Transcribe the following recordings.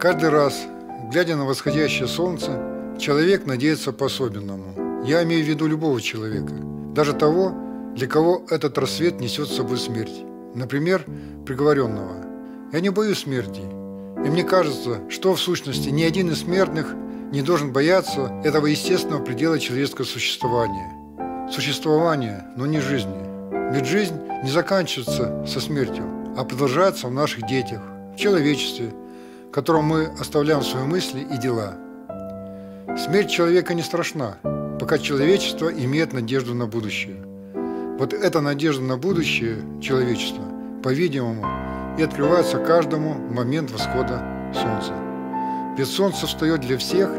Каждый раз, глядя на восходящее солнце, человек надеется по-особенному. Я имею в виду любого человека, даже того, для кого этот рассвет несет с собой смерть. Например, приговоренного. Я не боюсь смерти, и мне кажется, что в сущности ни один из смертных не должен бояться этого естественного предела человеческого существования. Существования, но не жизни. Ведь жизнь не заканчивается со смертью, а продолжается в наших детях, в человечестве, которому мы оставляем свои мысли и дела. Смерть человека не страшна, пока человечество имеет надежду на будущее. Вот эта надежда на будущее человечества, по-видимому, и открывается каждому момент восхода солнца. Ведь солнце встает для всех,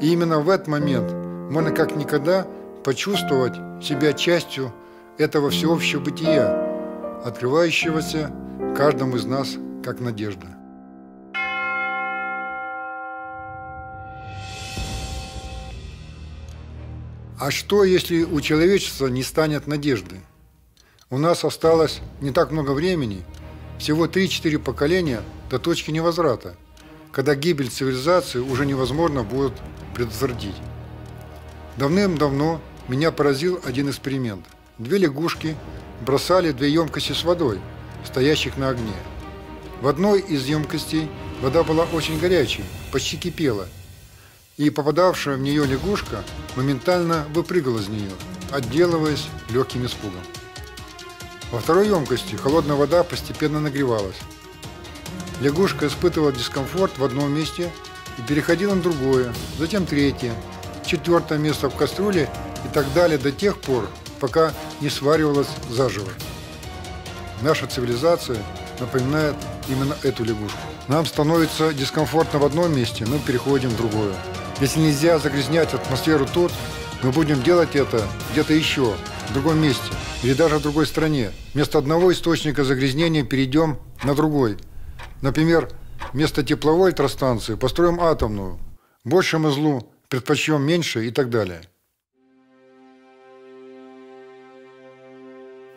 и именно в этот момент можно как никогда почувствовать себя частью этого всеобщего бытия, открывающегося каждому из нас как надежда. А что, если у человечества не станет надежды? У нас осталось не так много времени, всего 3-4 поколения до точки невозврата, когда гибель цивилизации уже невозможно будет предотвратить. Давным-давно меня поразил один эксперимент. Две лягушки бросали две емкости с водой, стоящих на огне. В одной из емкостей вода была очень горячей, почти кипела – и попадавшая в нее лягушка моментально выпрыгала из нее, отделываясь легким испугом. Во второй емкости холодная вода постепенно нагревалась. Лягушка испытывала дискомфорт в одном месте и переходила на другое, затем третье, четвертое место в кастрюле и так далее до тех пор, пока не сваривалась заживо. Наша цивилизация напоминает именно эту лягушку. Нам становится дискомфортно в одном месте, мы переходим в другое. Если нельзя загрязнять атмосферу тут, мы будем делать это где-то еще, в другом месте или даже в другой стране. Вместо одного источника загрязнения перейдем на другой. Например, вместо тепловой электростанции построим атомную. Большему злу предпочтем меньше и так далее.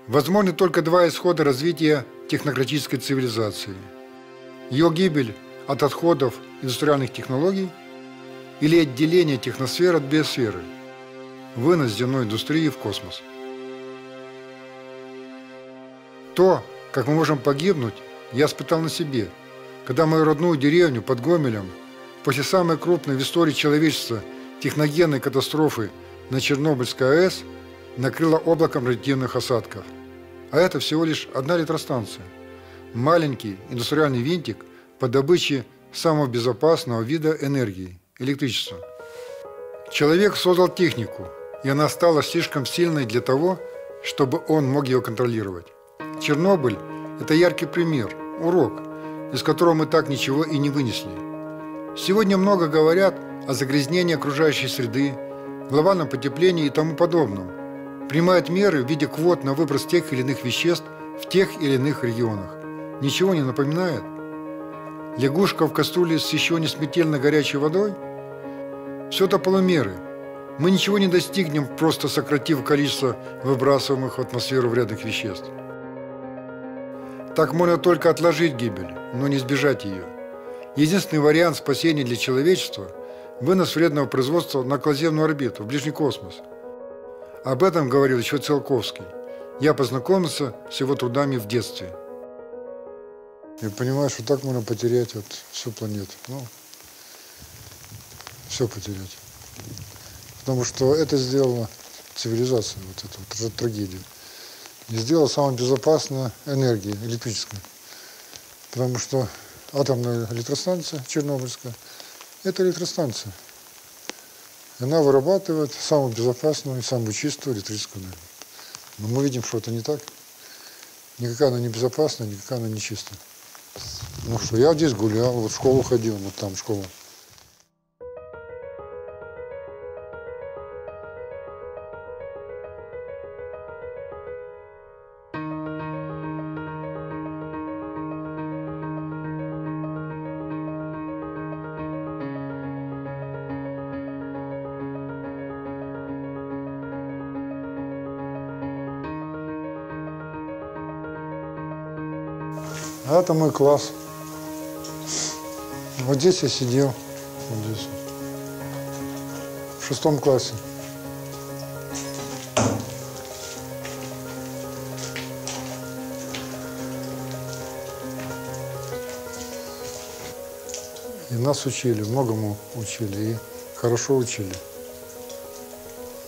Возможны только два исхода развития технократической цивилизации. Ее гибель от отходов индустриальных технологий – или отделение техносферы от биосферы, вынос земной индустрии в космос. То, как мы можем погибнуть, я испытал на себе, когда мою родную деревню под Гомелем после самой крупной в истории человечества техногенной катастрофы на Чернобыльской АЭС накрыло облаком радиоактивных осадков. А это всего лишь одна электростанция. Маленький индустриальный винтик по добыче самого безопасного вида энергии – электричество. Человек создал технику, и она стала слишком сильной для того, чтобы он мог ее контролировать. Чернобыль – это яркий пример, урок, из которого мы так ничего и не вынесли. Сегодня много говорят о загрязнении окружающей среды, глобальном потеплении и тому подобном. Принимают меры в виде квот на выброс тех или иных веществ в тех или иных регионах. Ничего не напоминает? Лягушка в кастрюле с еще не смертельно горячей водой – все это полумеры. Мы ничего не достигнем, просто сократив количество выбрасываемых в атмосферу вредных веществ. Так можно только отложить гибель, но не избежать ее. Единственный вариант спасения для человечества – вынос вредного производства на околоземную орбиту, в ближний космос. Об этом говорил еще Циолковский. Я познакомился с его трудами в детстве. Я понимаю, что так можно потерять вот всю планету. Ну, все потерять. Потому что это сделала цивилизация, вот эту вот трагедию. И сделала самую безопасную энергию электрическую. Потому что атомная электростанция Чернобыльская – это электростанция. Она вырабатывает самую безопасную и самую чистую электрическую энергию. Но мы видим, что это не так. Никакая она не безопасная, никакая она не чистая. Ну что, я здесь гулял, вот в школу ходил, вот там школа. А это мой класс. Вот здесь я сидел, вот здесь, в шестом классе. И нас учили, многому учили, и хорошо учили.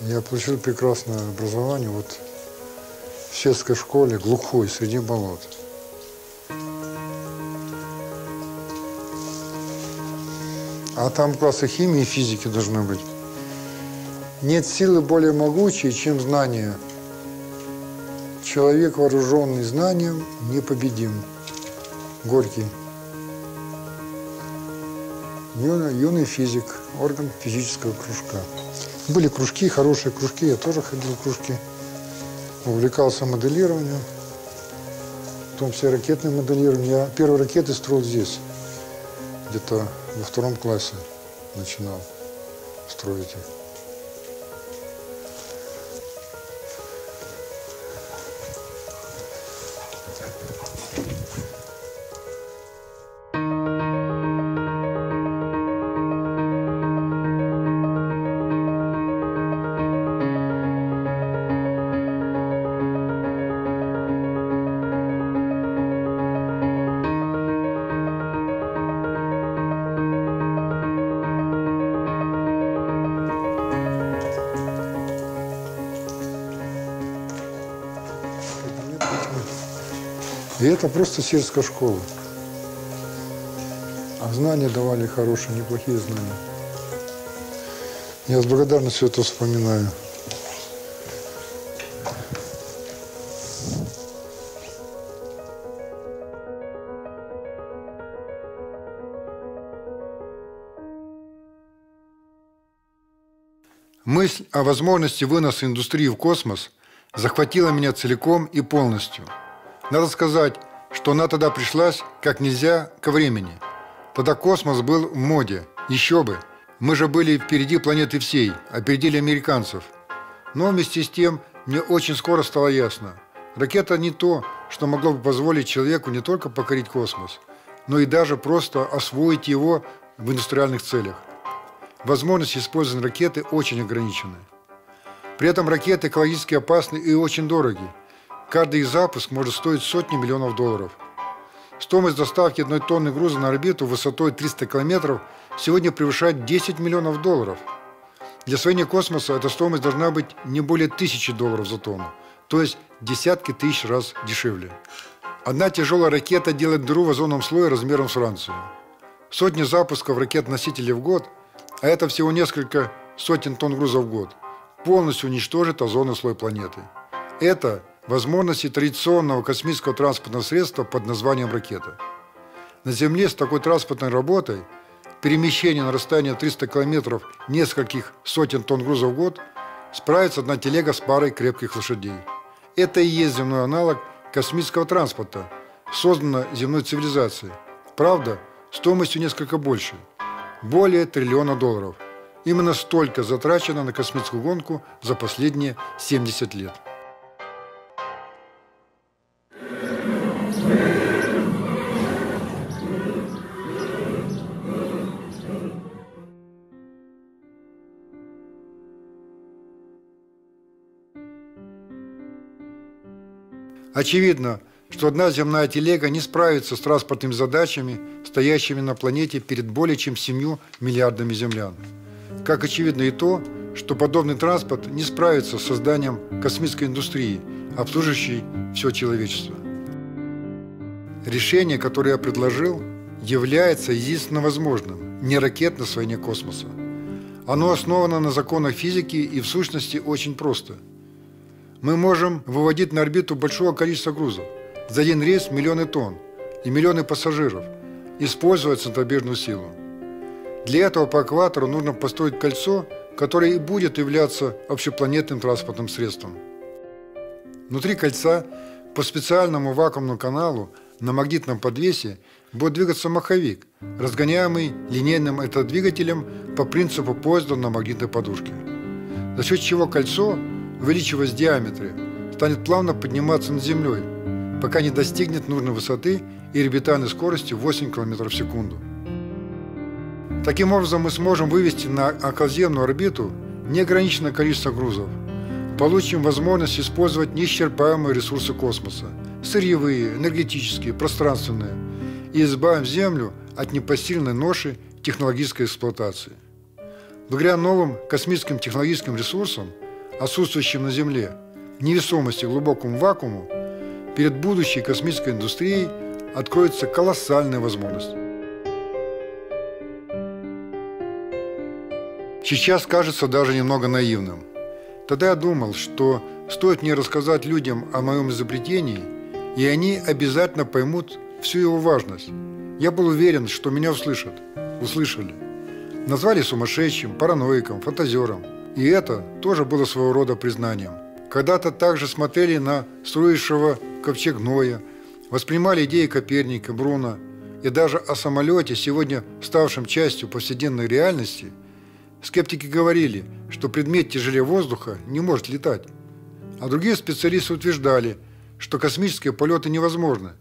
Я получил прекрасное образование вот в сельской школе, глухой, среди болот. А там классы химии и физики должны быть. Нет силы более могучей, чем знания. Человек, вооруженный знанием, непобедим. Горький. Юный, юный физик, орган физического кружка. Были кружки, хорошие кружки, я тоже ходил в кружки. Увлекался моделированием, в том числе ракетным моделированием. Я первые ракеты строил здесь, где-то во втором классе начинал строить их. Просто сельская школа. А знания давали хорошие, неплохие знания. Я с благодарностью это вспоминаю. Мысль о возможности выноса индустрии в космос захватила меня целиком и полностью – надо сказать, что она тогда пришлась как нельзя ко времени. Тогда космос был в моде. Еще бы. Мы же были впереди планеты всей, опередили американцев. Но вместе с тем мне очень скоро стало ясно. Ракета не то, что могло бы позволить человеку не только покорить космос, но и даже просто освоить его в индустриальных целях. Возможности использования ракеты очень ограничены. При этом ракеты экологически опасны и очень дороги. Каждый запуск может стоить сотни миллионов долларов. Стоимость доставки одной тонны груза на орбиту высотой 300 километров сегодня превышает 10 миллионов долларов. Для освоения космоса эта стоимость должна быть не более тысячи долларов за тонну, то есть десятки тысяч раз дешевле. Одна тяжелая ракета делает дыру в озоновом слое размером с Францию. Сотни запусков ракет-носителей в год, а это всего несколько сотен тонн груза в год, полностью уничтожит озоновый слой планеты. Это возможности традиционного космического транспортного средства под названием ракета. На Земле с такой транспортной работой перемещение на расстояние 300 километров нескольких сотен тонн груза в год справится одна телега с парой крепких лошадей. Это и есть земной аналог космического транспорта, созданного земной цивилизацией. Правда, стоимостью несколько больше – более триллиона долларов. Именно столько затрачено на космическую гонку за последние 70 лет. Очевидно, что одна земная телега не справится с транспортными задачами, стоящими на планете перед более чем 7 миллиардами землян. Как очевидно и то, что подобный транспорт не справится с созданием космической индустрии, обслуживающей все человечество. Решение, которое я предложил, является единственно возможным, не ракетно освоение космоса. Оно основано на законах физики и в сущности очень просто – мы можем выводить на орбиту большое количество грузов. За один рейс миллионы тонн и миллионы пассажиров, использовать центробежную силу. Для этого по экватору нужно построить кольцо, которое и будет являться общепланетным транспортным средством. Внутри кольца по специальному вакуумному каналу на магнитном подвесе будет двигаться маховик, разгоняемый линейным двигателем по принципу поезда на магнитной подушке. За счет чего кольцо увеличиваясь в диаметре, станет плавно подниматься над землей, пока не достигнет нужной высоты и орбитальной скорости 8 км в секунду. Таким образом, мы сможем вывести на околоземную орбиту неограниченное количество грузов. Получим возможность использовать неисчерпаемые ресурсы космоса – сырьевые, энергетические, пространственные – и избавим Землю от непосильной ноши технологической эксплуатации. Благодаря новым космическим технологическим ресурсам, отсутствующим на Земле, невесомости глубокому вакууму, перед будущей космической индустрией откроется колоссальная возможность. Сейчас кажется даже немного наивным. Тогда я думал, что стоит мне рассказать людям о моем изобретении, и они обязательно поймут всю его важность. Я был уверен, что меня услышат. Услышали. Назвали сумасшедшим, параноиком, фантазером. И это тоже было своего рода признанием. Когда-то также смотрели на строившего ковчег Ноя, воспринимали идеи Коперника, Бруна и даже о самолете, сегодня ставшем частью повседневной реальности, скептики говорили, что предмет тяжелее воздуха не может летать. А другие специалисты утверждали, что космические полеты невозможны,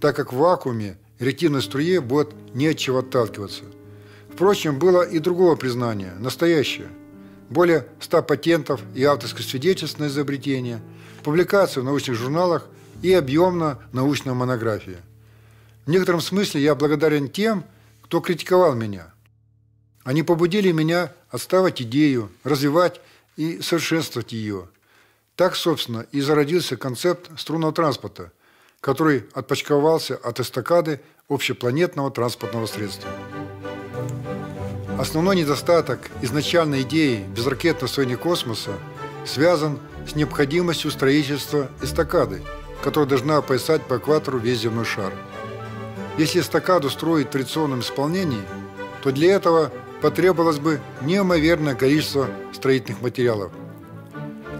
так как в вакууме реактивной струе будет не от чего отталкиваться. Впрочем, было и другое признание, настоящее. Более 100 патентов и авторских свидетельств на изобретение, публикации в научных журналах и объемно научная монография. В некотором смысле я благодарен тем, кто критиковал меня. Они побудили меня отставать идею, развивать и совершенствовать ее. Так, собственно, и зародился концепт струнного транспорта – который отпочковался от эстакады общепланетного транспортного средства. Основной недостаток изначальной идеи безракетного строения космоса связан с необходимостью строительства эстакады, которая должна опоясать по экватору весь земной шар. Если эстакаду строить в традиционном исполнении, то для этого потребовалось бы неимоверное количество строительных материалов –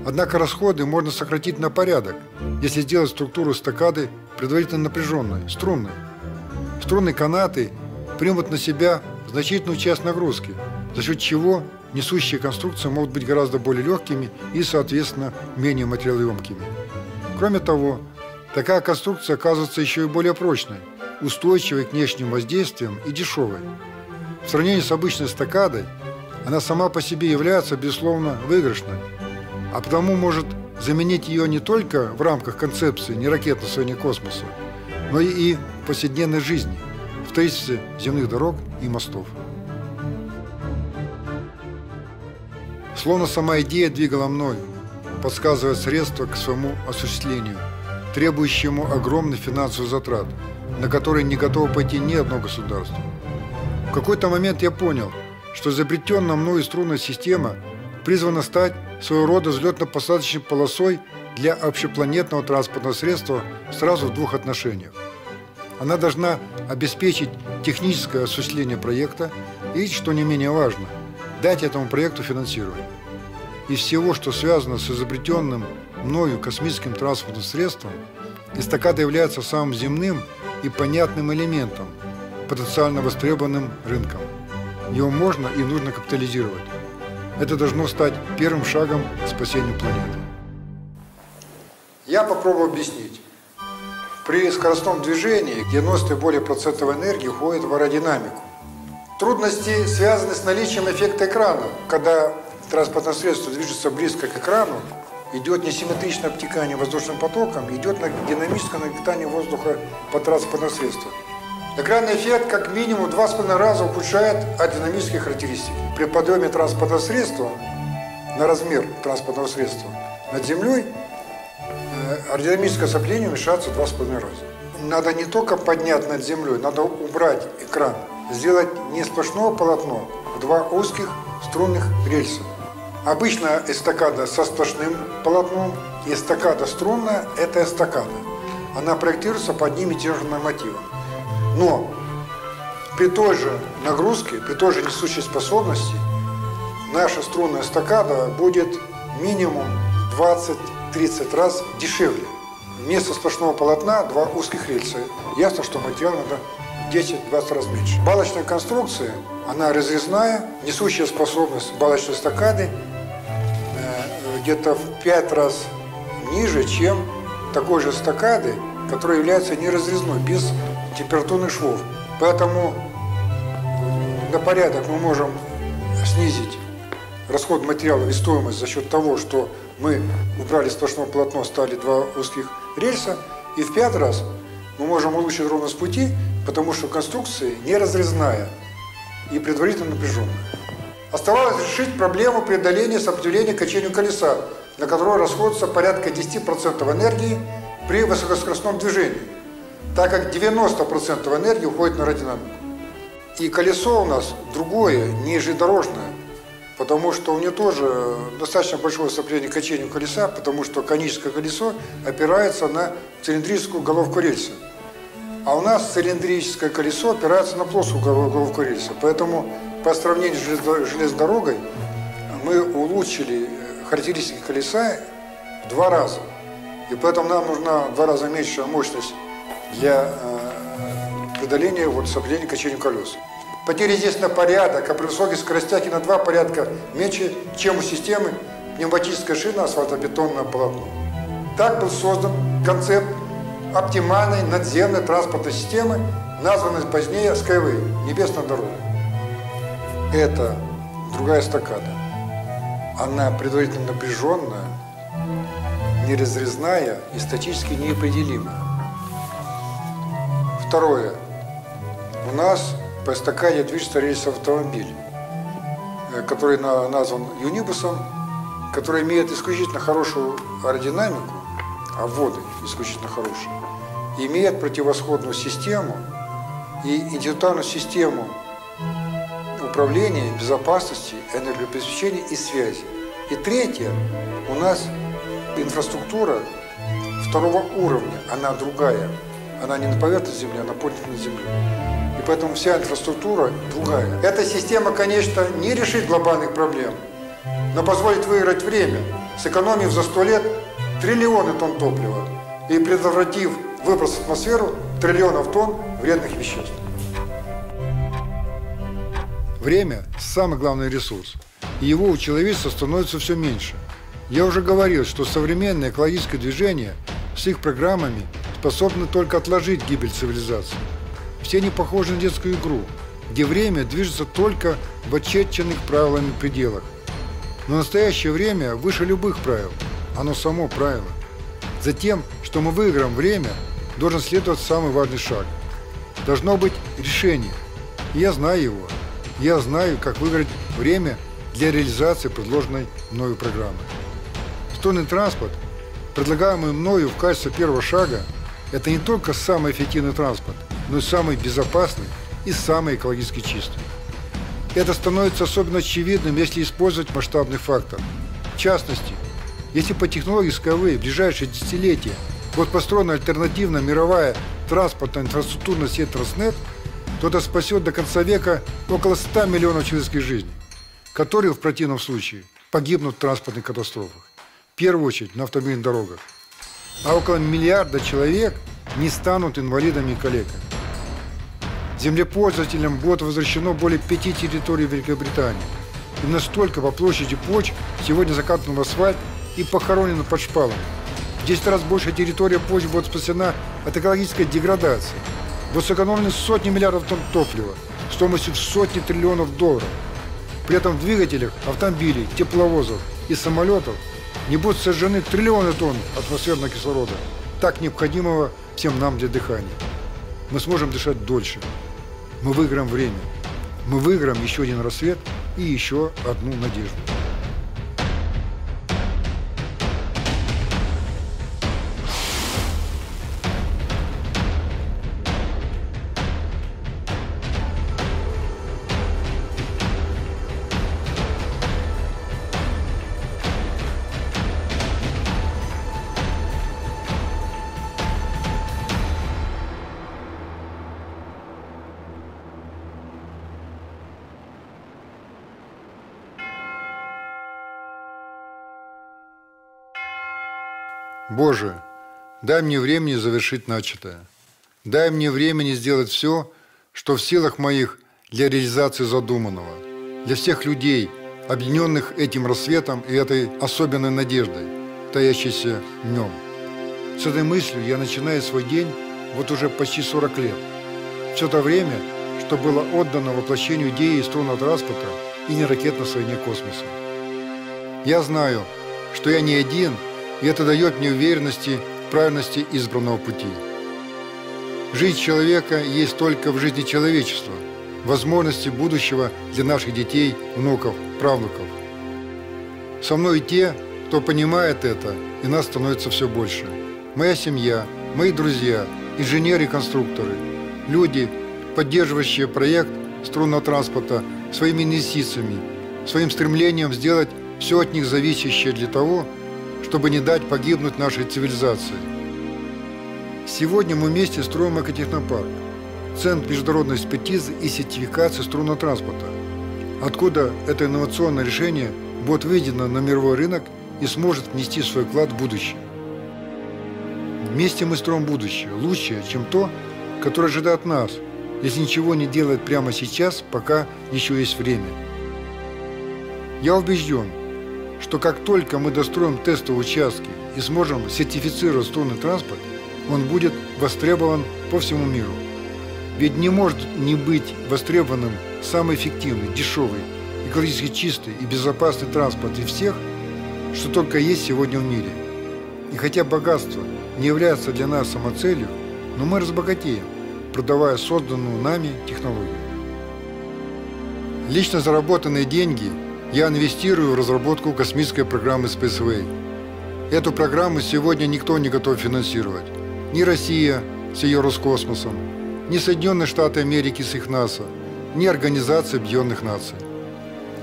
Однако расходы можно сократить на порядок, если сделать структуру эстакады предварительно напряженной, струнной. Струнные канаты примут на себя значительную часть нагрузки, за счет чего несущие конструкции могут быть гораздо более легкими и, соответственно, менее материалоемкими. Кроме того, такая конструкция оказывается еще и более прочной, устойчивой к внешним воздействиям и дешевой. В сравнении с обычной эстакадой, она сама по себе является, безусловно, выигрышной, а потому может заменить ее не только в рамках концепции неракетного строения космоса, но и в повседневной жизни, строительстве земных дорог и мостов. Словно сама идея двигала мной, подсказывая средства к своему осуществлению, требующему огромных финансовых затрат, на которые не готово пойти ни одно государство. В какой-то момент я понял, что изобретенная мною струнная система призвана стать своего рода взлетно-посадочной полосой для общепланетного транспортного средства сразу в двух отношениях. Она должна обеспечить техническое осуществление проекта и, что не менее важно, дать этому проекту финансирование. Из всего, что связано с изобретенным мною космическим транспортным средством, эстакада является самым земным и понятным элементом, потенциально востребованным рынком. Его можно и нужно капитализировать. Это должно стать первым шагом к спасению планеты. Я попробую объяснить. При скоростном движении 90 и более процентов энергии уходит в аэродинамику. Трудности связаны с наличием эффекта экрана. Когда транспортное средство движется близко к экрану, идет несимметричное обтекание воздушным потоком, идет динамическое нагнетание воздуха по транспортному средству. Экранный эффект как минимум два с половиной раза ухудшает аэродинамические характеристики. При подъеме транспортного средства на размер транспортного средства над землей аэродинамическое сопление уменьшается с половиной раза. Надо не только поднять над землей, надо убрать экран, сделать не сплошное полотно, а два узких струнных рельса. Обычно эстакада со сплошным полотном, эстакада струнная – это эстакада. Она проектируется по одним и тем же нормативам. Но при той же нагрузке, при той же несущей способности, наша струнная стакада будет минимум 20-30 раз дешевле. Вместо сплошного полотна два узких рельса. Ясно, что материал надо 10-20 раз меньше. Балочная конструкция, она разрезная, несущая способность балочной стакады э, где-то в 5 раз ниже, чем такой же стакады, которая является неразрезной, без температурных швов. Поэтому на порядок мы можем снизить расход материалов и стоимость за счет того, что мы убрали сплошное полотно, стали два узких рельса. И в пятый раз мы можем улучшить ровность пути, потому что конструкция не разрезная и предварительно напряженная. Оставалось решить проблему преодоления сопротивления качению колеса, на которое расходится порядка 10% энергии при высокоскоростном движении, так как 90% энергии уходит на аэродинамику. И колесо у нас другое, нижедорожное, потому что у нее тоже достаточно большое сопротивление качению колеса, потому что коническое колесо опирается на цилиндрическую головку рельса. А у нас цилиндрическое колесо опирается на плоскую головку рельса. Поэтому по сравнению с железной дорогой мы улучшили характеристики колеса в два раза. И поэтому нам нужна в два раза меньшая мощность для э, преодоления вот, сопротивления качению колес. Потери здесь на порядок, а при высоких скоростях и на два порядка меньше, чем у системы пневматическая шина асфальтобетонное полотно. Так был создан концепт оптимальной надземной транспортной системы, названной позднее Skyway – небесная дорога. Это другая стакада. Она предварительно напряженная, неразрезная и статически неопределимая. Второе. У нас по эстакаде движется рельсовый автомобиль, э, который назван юнибусом, который имеет исключительно хорошую аэродинамику, а воды исключительно хорошие, имеет противосходную систему и индивидуальную систему управления, безопасности, энергообеспечения и связи. И третье, у нас инфраструктура второго уровня, она другая. Она не на поверхности Земли, она поднята на Землю. Поэтому вся инфраструктура другая. Эта система, конечно, не решит глобальных проблем, но позволит выиграть время, сэкономив за сто лет триллионы тонн топлива и предотвратив выброс в атмосферу триллионов тонн вредных веществ. Время – самый главный ресурс, и его у человечества становится все меньше. Я уже говорил, что современное экологическое движение с их программами способны только отложить гибель цивилизации. Все они похожи на детскую игру, где время движется только в очерченных правилами пределах. Но настоящее время выше любых правил, оно само правило. Затем, что мы выиграем время, должен следовать самый важный шаг. Должно быть решение. И я знаю его. Я знаю, как выиграть время для реализации предложенной мною программы. Стольный транспорт, предлагаемый мною в качестве первого шага, это не только самый эффективный транспорт, но и самый безопасный и самый экологически чистый. Это становится особенно очевидным, если использовать масштабный фактор. В частности, если по технологии Skyway в ближайшие десятилетия будет построена альтернативная мировая транспортная инфраструктурная сеть Транснет – кто-то спасет до конца века около 100 миллионов человеческих жизней, которые в противном случае погибнут в транспортных катастрофах. В первую очередь на автомобильных дорогах. А около миллиарда человек не станут инвалидами и коллегами. Землепользователям будет возвращено более пяти территорий Великобритании. И настолько по площади почв сегодня закатан в асфальт и похоронено под шпалами. В 10 раз больше территория почв будет спасена от экологической деградации – будут сэкономлены сотни миллиардов тонн топлива стоимостью в сотни триллионов долларов. При этом в двигателях автомобилей, тепловозов и самолетов не будут сожжены триллионы тонн атмосферного кислорода, так необходимого всем нам для дыхания. Мы сможем дышать дольше. Мы выиграем время. Мы выиграем еще один рассвет и еще одну надежду. Боже, дай мне времени завершить начатое. Дай мне времени сделать все, что в силах моих для реализации задуманного. Для всех людей, объединенных этим рассветом и этой особенной надеждой, таящейся днем. С этой мыслью я начинаю свой день вот уже почти 40 лет. Все то время, что было отдано воплощению идеи струнного транспорта и не ракет на стороне космоса. Я знаю, что я не один, и это дает мне уверенности в правильности избранного пути. Жизнь человека есть только в жизни человечества, возможности будущего для наших детей, внуков, правнуков. Со мной те, кто понимает это, и нас становится все больше. Моя семья, мои друзья, инженеры-конструкторы, люди, поддерживающие проект струнного транспорта своими инвестициями, своим стремлением сделать все от них зависящее для того, чтобы не дать погибнуть нашей цивилизации. Сегодня мы вместе строим экотехнопарк, Центр международной экспертизы и сертификации струнного транспорта, откуда это инновационное решение будет выведено на мировой рынок и сможет внести свой вклад в будущее. Вместе мы строим будущее, лучшее, чем то, которое ожидает нас, если ничего не делать прямо сейчас, пока еще есть время. Я убежден, что как только мы достроим тестовые участки и сможем сертифицировать струнный транспорт, он будет востребован по всему миру. Ведь не может не быть востребованным самый эффективный, дешевый, экологически чистый и безопасный транспорт из всех, что только есть сегодня в мире. И хотя богатство не является для нас самоцелью, но мы разбогатеем, продавая созданную нами технологию. Лично заработанные деньги я инвестирую в разработку космической программы Spaceway. Эту программу сегодня никто не готов финансировать. Ни Россия с ее Роскосмосом, ни Соединенные Штаты Америки с их НАСА, ни Организация Объединенных Наций.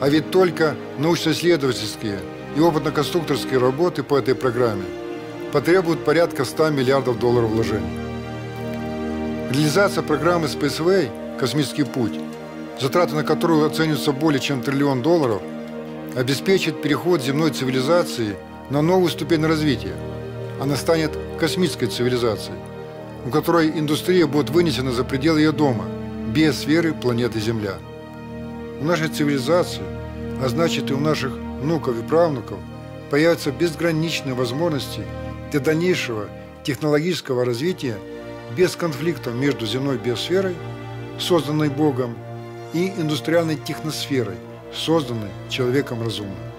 А ведь только научно-исследовательские и опытно-конструкторские работы по этой программе потребуют порядка 100 миллиардов долларов вложений. Реализация программы Spaceway «Космический путь», затраты на которую оцениваются более чем триллион долларов, обеспечит переход земной цивилизации на новую ступень развития. Она станет космической цивилизацией, у которой индустрия будет вынесена за пределы ее дома, без сферы планеты Земля. У нашей цивилизации, а значит и у наших внуков и правнуков, появятся безграничные возможности для дальнейшего технологического развития без конфликтов между земной биосферой, созданной Богом, и индустриальной техносферой, созданной человеком разумным.